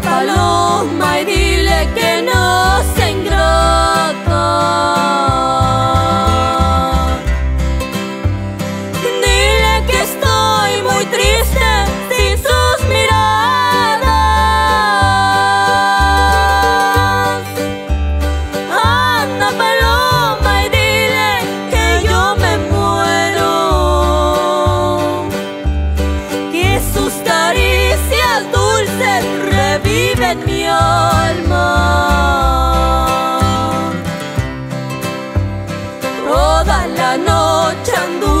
Paloma y dile que no se en mi alma. Toda la noche anduve.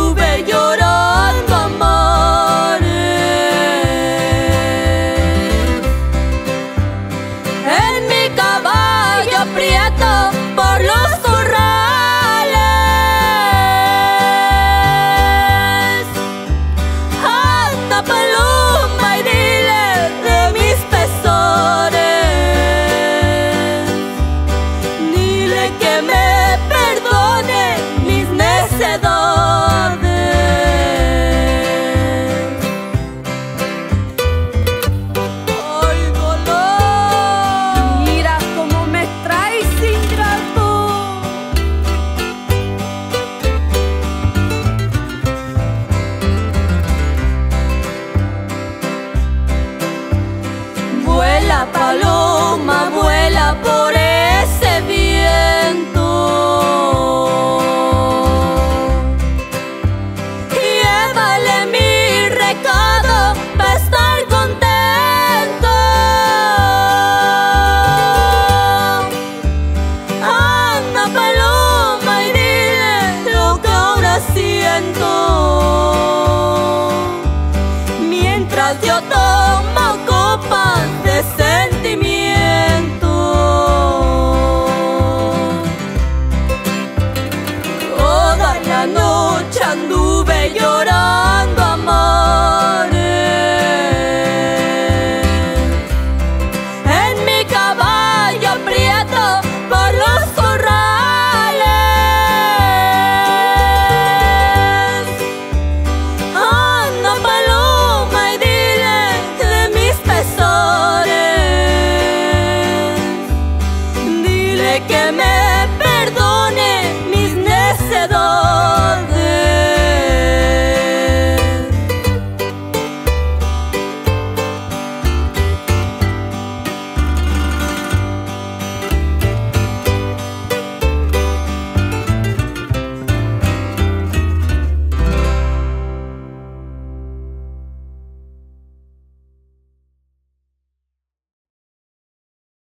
me. mientras yo tomo copas de sentimiento. Toda la noche anduve llorando. vencedor.